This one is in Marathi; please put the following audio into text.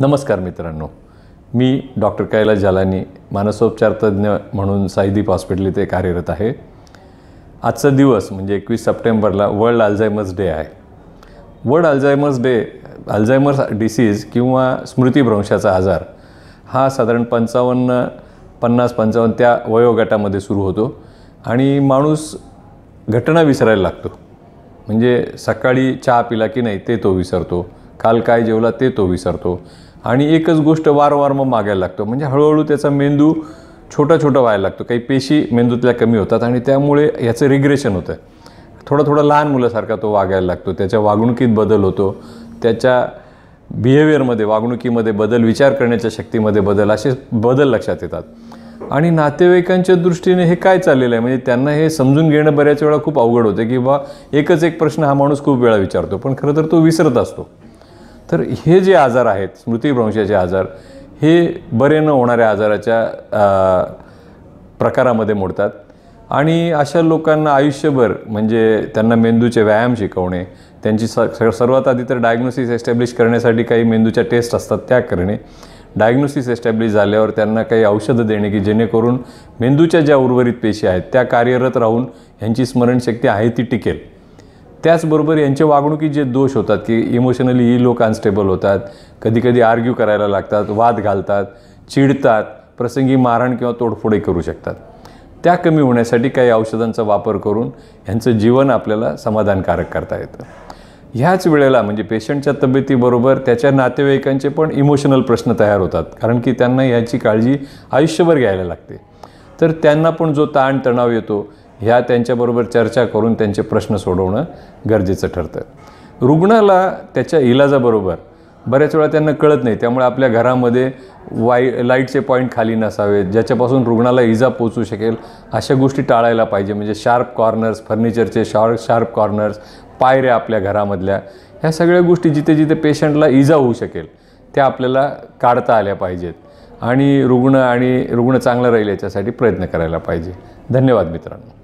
नमस्कार मित्रांनो. मी डॉक्टर कैलास जालानी मानसोपचारतज्ञ म्हणून साईदीप हॉस्पिटल इथे कार्यरत आहे. आजचा दिवस म्हणजे एकवीस सप्टेंबरला वर्ल्ड अल्झायमर्स डे आहे. World Alzheimer's day Alzheimer's disease किंवा स्मृतिभ्रंशाचा आजार हा साधारण पंचावन्न पन्नास पंचावन्न त्या वयोगटामध्ये सुरू होतो आणि माणूस घटना विसरायला लागतो. म्हणजे सकाळी चहा पिला की नाही ते तो विसरतो. काल काय जेवला ते तो विसरतो. आणि एकच गोष्ट वारंवार मग मागायला लागतो. म्हणजे हळूहळू त्याचा मेंदू छोटा छोटा व्हायला लागतो. काही पेशी मेंदूतल्या कमी होतात आणि त्यामुळे याचं रिग्रेशन होतं. थोडा थोडा लहान मुलासारखा तो वागायला लागतो. त्याच्या वागणुकीत बदल होतो. त्याच्या बिहेवियरमध्ये वागणुकीमध्ये बदल विचार करण्याच्या शक्तीमध्ये बदल असे बदल लक्षात येतात. आणि नातेवाईकांच्या दृष्टीने हे काय चाललेलं आहे? म्हणजे त्यांना हे समजून घेणं बऱ्याच वेळा खूप अवघड होते की बा एकच एक प्रश्न हा माणूस खूप वेळा विचारतो. पण खरं तर तो विसरत असतो. तर हे जे आजार आहेत स्मृतिभ्रंशाचे आजार हे बरे न होणाऱ्या आजाराच्या प्रकारामध्ये मोडतात. आणि अशा लोकांना आयुष्यभर म्हणजे त्यांना मेंदूचे व्यायाम शिकवणे त्यांची स सर्वात आधी तर डायग्नोसिस एस्टॅब्लिश करण्यासाठी काही मेंदूच्या टेस्ट असतात त्या करणे. डायग्नोसिस एस्टॅब्लिश झाल्यावर त्यांना काही औषधं देणे की जेणेकरून मेंदूच्या ज्या उर्वरित पेशी आहेत त्या कार्यरत राहून ह्यांची स्मरणशक्ती आहे ती टिकेल. त्याचबरोबर यांच्या वागणुकीत जे दोष होतात की इमोशनली ही लोक अनस्टेबल होतात कधीकधी आर्ग्यू करायला लागतात वाद घालतात चिडतात प्रसंगी मारहाण किंवा तोडफोडे करू शकतात. त्या कमी होण्यासाठी काही औषधांचा वापर करून ह्यांचं जीवन आपल्याला समाधानकारक करता येतं. ह्याच वेळेला म्हणजे पेशंटच्या तब्येतीबरोबर त्याच्या नातेवाईकांचे पण इमोशनल प्रश्न तयार होतात कारण की त्यांना याची काळजी आयुष्यभर घ्यायला लागते. तर त्यांना पण जो ताणतणाव येतो ह्या त्यांच्याबरोबर चर्चा करून त्यांचे प्रश्न सोडवणं गरजेचं ठरतं. रुग्णाला त्याच्या इलाजाबरोबर बऱ्याच वेळा त्यांना कळत नाही. त्यामुळे आपल्या घरामध्ये वाय लाईटचे पॉईंट खाली नसावेत ज्याच्यापासून रुग्णाला इजा पोचू शकेल अशा गोष्टी टाळायला पाहिजे. म्हणजे शार्प कॉर्नर्स फर्निचरचे शॉर्प शार्प कॉर्नर्स पायऱ्या आपल्या घरामधल्या ह्या सगळ्या गोष्टी जिथे जिथे पेशंटला इजा होऊ शकेल त्या आपल्याला काढता आल्या पाहिजेत. आणि रुग्ण आणि रुग्ण चांगला राहील याच्यासाठी प्रयत्न करायला पाहिजे. धन्यवाद मित्रांनो.